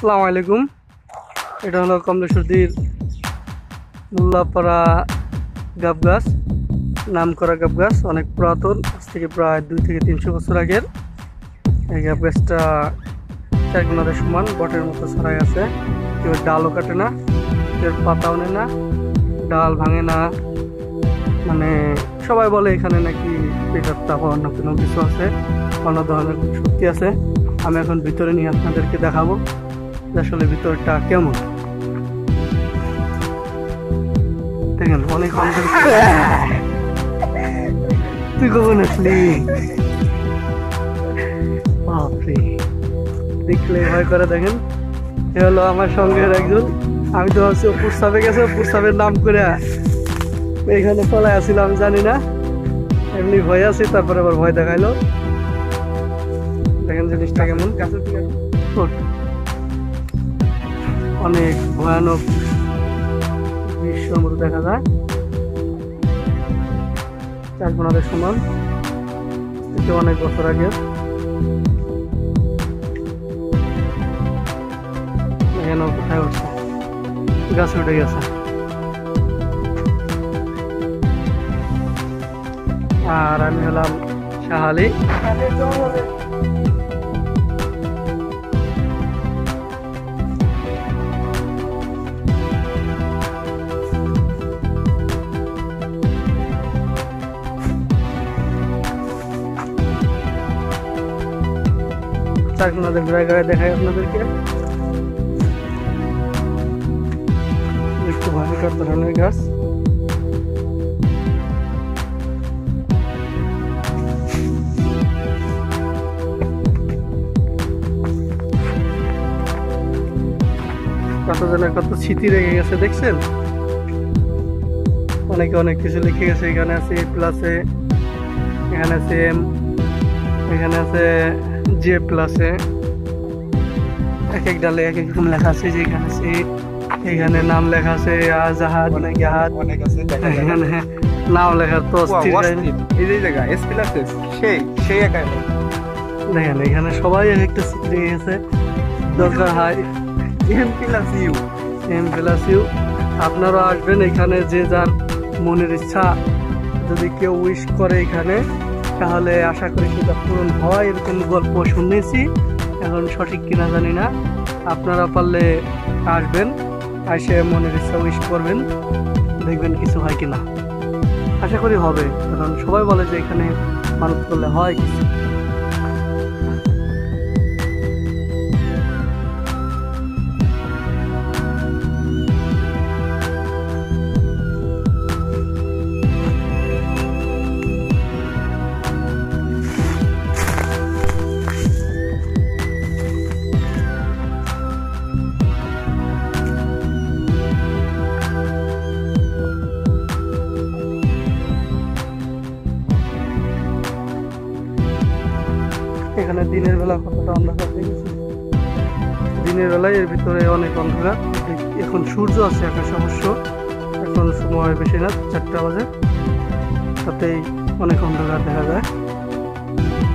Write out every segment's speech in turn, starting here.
আসসালামু আলাইকুম। এটা হলো কমলেশ্বরদীর মোল্লাপাড়া গাব গাছ নাম করা গাব গাছ অনেক পুরাতন, আজ থেকে প্রায় দুই থেকে তিনশো বছর আগের। এই গাব গাছটা চার কোনারের সমান, বটের মতো ছড়াই আছে। কেউ ডালও কাটে না, কেউ পাতাও নেয় না, ডাল ভাঙে না। মানে সবাই বলে এখানে নাকি পেটার তাপ অন্য কোনো কিছু আছে, অন্য ধরনের শক্তি আছে। আমি এখন ভিতরে নিয়ে আপনাদেরকে দেখাবো। আসলে ভিতরটা কেমন? দেখেন অনেক তুই কখন আসলি? বাপরে। দেখলে ভয় করে দেখেন। এ হলো আমার সঙ্গের একজন। আমি তো ভাবছি প্রস্তাবে গেছে প্রস্তাবের নাম করে এখানে পলায় আসছিল আমি জানি না। এমনি ভয় আছি তারপরে আবার ভয় দেখাইলো। দেখেন জিনিসটা কেমন। ওঠ। অনেক ভয়ানক দৃশ্য মতো দেখা যায়। চার কোনাদের সমান। এটা অনেক বছর আগে। এখানে কোথায় গাছে উঠে গেছে। আর আমি হলাম শাহালি। চারকোনাদের ঘুরে ঘুরে দেখাই আপনাদেরকে। একটু ভয়ঙ্কর ধরনের গাছ। কত জনের কত স্মৃতি রেখে গেছে, দেখছেন? অনেকে অনেক কিছু লিখে গেছে, এখানে আছে প্লাসে এখানে আছে এম এখানে আছে জে প্লাসে এক এক ডালে এক এক রকম লেখা আছে যে এখানে আছে এখানে নাম লেখা আছে আজাহাদ অনেক জাহাদ। অনেক আছে। এখানে নাম লেখার তো অস্থির এই যে জায়গা এস প্লাস এস সেই সেই একাই দেখেন এখানে সবাই এক একটা রেখে গেছে। দরকার হয় M plus U M plus U আপনারা আসবেন এখানে যে যার মনের ইচ্ছা। যদি কেউ উইশ করে এখানে তাহলে আশা করি সেটা পূরণ হয় এরকম গল্প শুনেছি। এখন সঠিক কিনা জানি না। আপনারা পারলে আসবেন এসে মনের ইচ্ছা উইশ করবেন। দেখবেন কিছু হয় কিনা। আশা করি হবে। কারণ সবাই বলে যে এখানে মানুষ করলে হয়। কিছু এখানে দিনের বেলা কতটা অন্ধকার দিনের বেলায় এর ভিতরে অনেক অন্ধকার। এখন সূর্য আছে আকাশে অবশ্য। এখন সময় বেশি না, চারটা বাজে। তাতেই অনেক অন্ধকার দেখা যায়।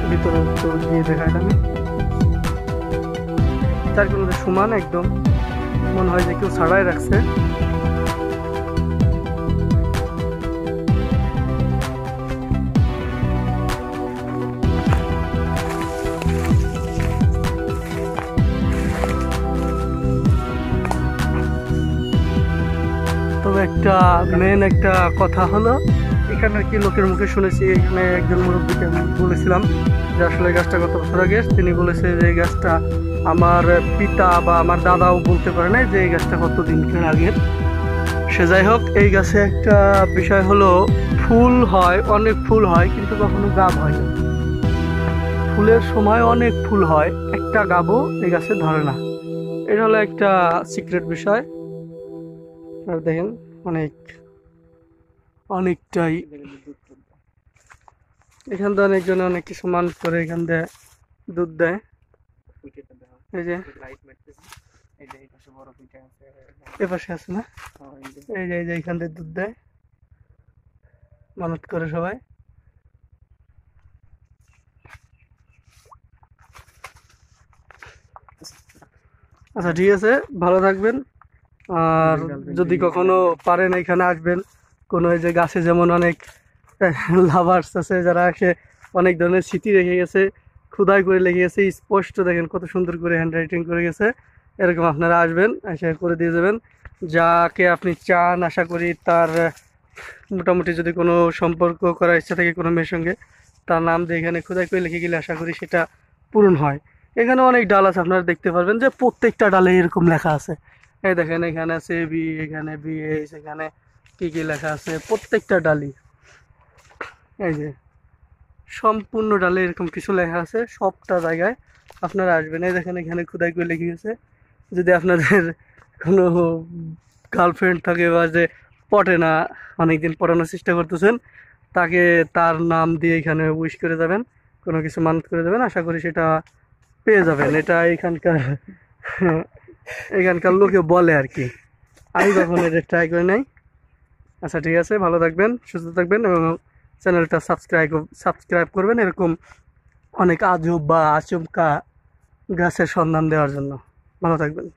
ভিতরে তো গিয়ে দেখাই আমি। চার কোনো সমান একদম। মনে হয় যে কেউ ছাড়াই রাখছে। একটা মেন একটা কথা হলো, এখানে কি লোকের মুখে শুনেছি, এখানে একজন মুরব্বীকে বলেছিলাম যে আসলে গাছটা কত বছর আগে তিনি বলেছে যে এই গাছটা আমার পিতা বা আমার দাদাও বলতে পারে না যে এই গাছটা কত দিনকার আগের সে যাই হোক, এই গাছে একটা বিষয় হলো, ফুল হয়, অনেক ফুল হয়, কিন্তু কখনো গাব হয় না। ফুলের সময় অনেক ফুল হয়, একটা গাবও এই গাছে ধরে না। এটা হলো একটা সিক্রেট বিষয়। আর দেখেন। অনেক, অনেকটাই। এখান থেকে অনেকজনে অনেক কিছু মানুষ করে এখান থেকে দুধ দেয়। এই যে, এ পাশে আছে না? এই যে এই যে, এখান থেকে দুধ দেয়। মানত করে সবাই। আচ্ছা ঠিক আছে, ভালো থাকবেন। আর যদি কখনো পারেন এখানে আসবেন। কোনো এই যে গাছে যেমন অনেক লাভার্স আছে যারা এসে অনেক ধরনের স্মৃতি রেখে গেছে খুদাই করে লেগে গেছে স্পষ্ট দেখেন কত সুন্দর করে হ্যান্ড রাইটিং করে গেছে। এরকম আপনারা আসবেন এসে করে দিয়ে যাবেন। যাকে আপনি চান আশা করি তার মোটামুটি যদি কোনো সম্পর্ক করার ইচ্ছা থাকে কোনো মেয়ের সঙ্গে তার নাম দিয়ে এখানে খোদাই করে লিখে গেলে আশা করি সেটা পূরণ হয়। এখানে অনেক ডাল আছে আপনারা দেখতে পারবেন যে প্রত্যেকটা ডালে এরকম লেখা আছে। এই দেখেন, এখানে আছে বি এখানে বিএস এখানে কি কি লেখা আছে? প্রত্যেকটা ডালি। এই যে, সম্পূর্ণ ডালে এরকম কিছু লেখা আছে, সবটা জায়গায় আপনারা আসবেন। এই দেখেন, এখানে খোদাই করে লিখে গেছে যদি আপনাদের কোনো গার্লফ্রেন্ড থাকে বা যে পটে না, অনেকদিন পটানোর চেষ্টা করতেছেন, তাকে তার নাম দিয়ে এখানে উইশ করে যাবেন। কোনো কিছু মানত করে দেবেন আশা করি সেটা পেয়ে যাবেন। এটা এখানকার এখানকার লোকে বলে আর কি। আমি কখনো এটা ট্রাই করি নাই। আচ্ছা ঠিক আছে, ভালো থাকবেন, সুস্থ থাকবেন এবং চ্যানেলটা সাবস্ক্রাইব সাবস্ক্রাইব করবেন এরকম অনেক আজব বা আচমকা গাছের সন্ধান দেওয়ার জন্য। ভালো থাকবেন।